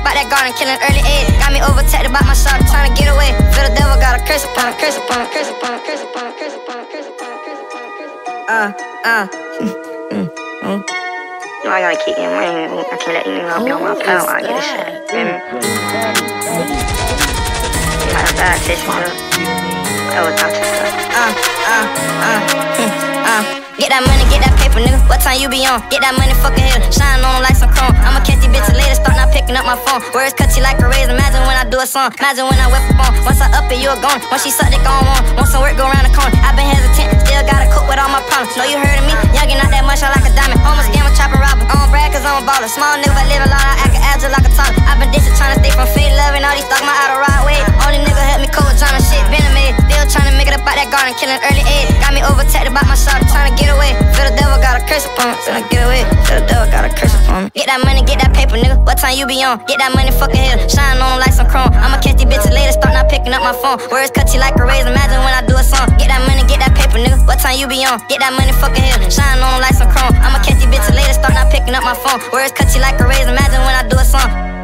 up out that garden, killing early age. Got me overtaxed about my shot, trying to get away. Feel the devil got a curse upon, a curse upon, a curse upon, a curse upon, a curse upon, a curse upon, a curse upon, a curse upon. Uh, uh. You know, I gotta keep getting money. I can't let you know I'll be on my power. I get this shit. Baby. You got a bad taste in it. That was not just uh, uh, uh, hmm, uh. Get that money, get that paper, nigga. What time you be on? Get that money, fucking hell. Shine on 'em like some cut you like a razor. Imagine when I do a song. Imagine when I whip up on. Once I up it, you are gone. Once she suck, it go on. Want some work, go around the corner. i been hesitant, still gotta cook with all my problems. Know you heard of me? Youngin' not that much, I like a diamond. Almost scammer, chopper, robber. I don't brag cause I'm a baller. Small nigga, but living lot. I act agile like a toddler. i been dishing, trying to stay from fake loving. All these stuck my out of ride way. Only nigga help me cover, trying to shit, been a maid. Still trying to make it up out that garden, killing early age. Got me overtaxed about my shot, trying to get away. That money, get that paper, nigga. What time you be on? Get that money, fucking hell. Shine on like some chrome. I'ma catch these bitches later, start not picking up my phone. Words cut you like a razor. Imagine when I do a song. Get that money, get that paper, nigga. What time you be on? Get that money, fucking hell. Shine on like some chrome. I'ma catch these bitches later, start not picking up my phone. Words cut you like a razor. Imagine when I do a song.